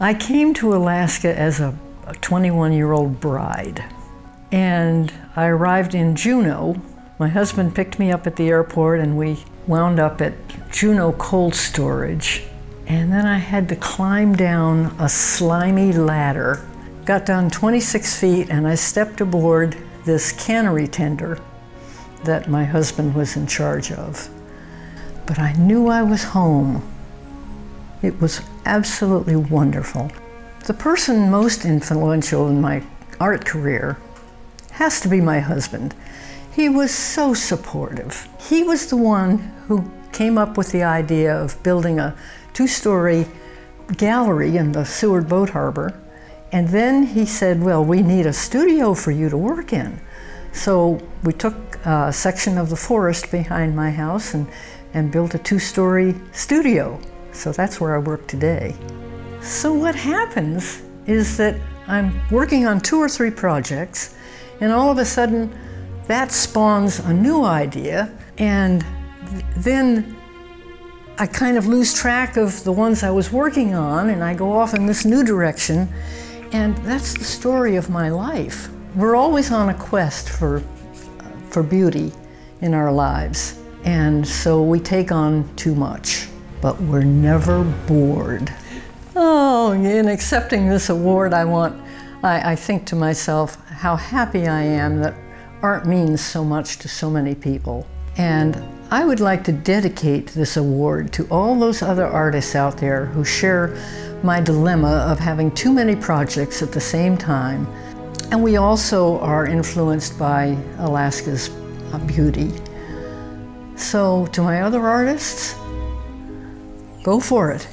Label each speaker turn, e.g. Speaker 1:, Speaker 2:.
Speaker 1: I came to Alaska as a 21 year old bride. And I arrived in Juneau. My husband picked me up at the airport and we wound up at Juneau Cold Storage. And then I had to climb down a slimy ladder. Got down 26 feet and I stepped aboard this cannery tender that my husband was in charge of. But I knew I was home. It was absolutely wonderful. The person most influential in my art career has to be my husband. He was so supportive. He was the one who came up with the idea of building a two story gallery in the Seward Boat Harbor. And then he said, Well, we need a studio for you to work in. So we took a section of the forest behind my house and, and built a two story studio. So that's where I work today. So what happens is that I'm working on two or three projects, and all of a sudden that spawns a new idea, and then I kind of lose track of the ones I was working on, and I go off in this new direction, and that's the story of my life. We're always on a quest for, for beauty in our lives, and so we take on too much, but we're never bored. Oh, in accepting this award, I want, I, I think to myself how happy I am that art means so much to so many people. And I would like to dedicate this award to all those other artists out there who share my dilemma of having too many projects at the same time. And we also are influenced by Alaska's beauty. So, to my other artists, go for it.